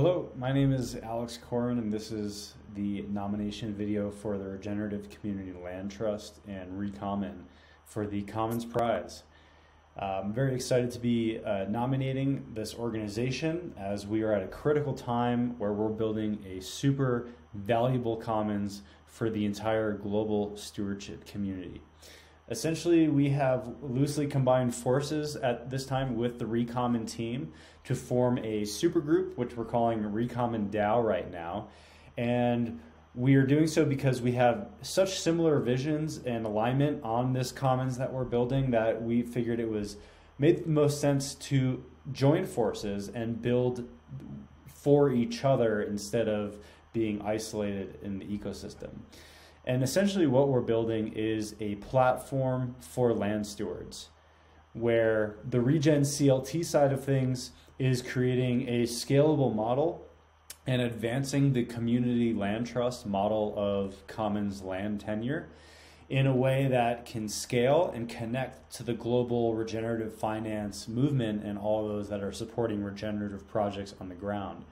Hello, my name is Alex Corin, and this is the nomination video for the Regenerative Community Land Trust and Recommon for the Commons Prize. Uh, I'm very excited to be uh, nominating this organization as we are at a critical time where we're building a super valuable commons for the entire global stewardship community. Essentially, we have loosely combined forces at this time with the Recommon team to form a supergroup, which we're calling Recommon DAO right now. And we are doing so because we have such similar visions and alignment on this commons that we're building that we figured it was made the most sense to join forces and build for each other instead of being isolated in the ecosystem. And essentially, what we're building is a platform for land stewards, where the Regen CLT side of things is creating a scalable model and advancing the community land trust model of commons land tenure in a way that can scale and connect to the global regenerative finance movement and all those that are supporting regenerative projects on the ground.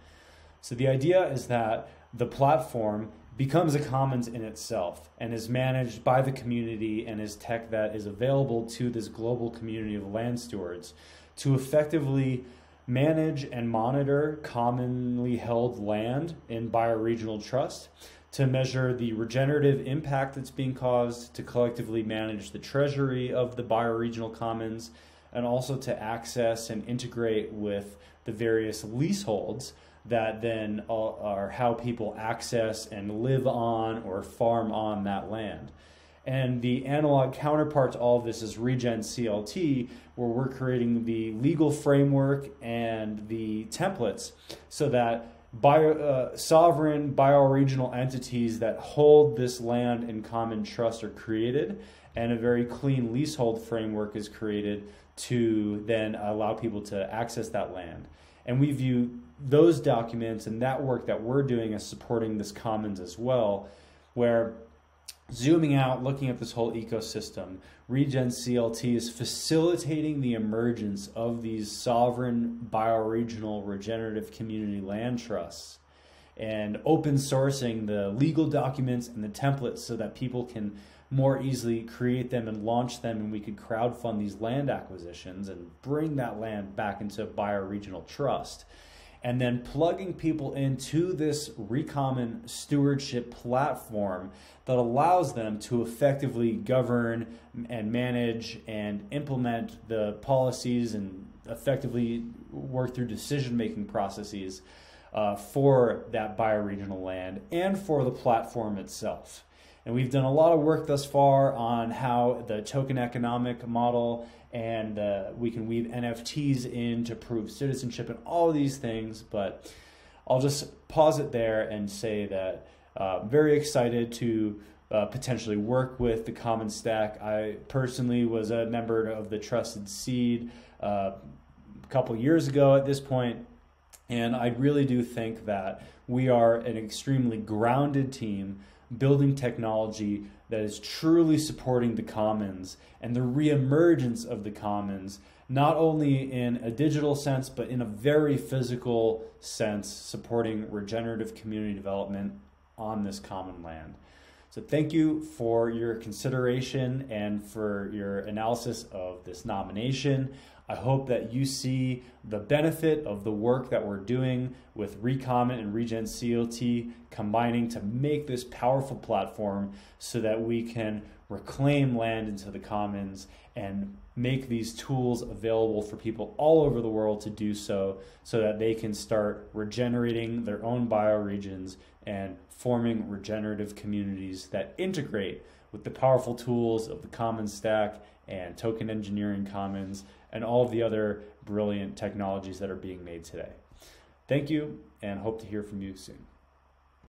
So the idea is that the platform becomes a commons in itself and is managed by the community and is tech that is available to this global community of land stewards to effectively manage and monitor commonly held land in bioregional trust to measure the regenerative impact that's being caused to collectively manage the treasury of the bioregional commons and also to access and integrate with the various leaseholds that then are how people access and live on or farm on that land. And the analog counterpart to all of this is Regen CLT, where we're creating the legal framework and the templates so that bio, uh, sovereign bioregional entities that hold this land in common trust are created, and a very clean leasehold framework is created to then allow people to access that land. And we view those documents and that work that we're doing is supporting this commons as well, where zooming out, looking at this whole ecosystem, Regen CLT is facilitating the emergence of these sovereign bioregional regenerative community land trusts and open sourcing the legal documents and the templates so that people can more easily create them and launch them and we could crowdfund these land acquisitions and bring that land back into a bioregional trust and then plugging people into this Recommon stewardship platform that allows them to effectively govern and manage and implement the policies and effectively work through decision making processes uh, for that bioregional land and for the platform itself. And we've done a lot of work thus far on how the token economic model and uh, we can weave NFTs in to prove citizenship and all these things. But I'll just pause it there and say that uh, very excited to uh, potentially work with the Common Stack. I personally was a member of the Trusted Seed uh, a couple years ago at this point, and I really do think that we are an extremely grounded team building technology that is truly supporting the commons and the reemergence of the commons, not only in a digital sense, but in a very physical sense, supporting regenerative community development on this common land. So, thank you for your consideration and for your analysis of this nomination. I hope that you see the benefit of the work that we're doing with Recommon and Regen CLT combining to make this powerful platform so that we can reclaim land into the commons and make these tools available for people all over the world to do so so that they can start regenerating their own bioregions and forming regenerative communities that integrate with the powerful tools of the Commons Stack and Token Engineering Commons and all of the other brilliant technologies that are being made today. Thank you and hope to hear from you soon.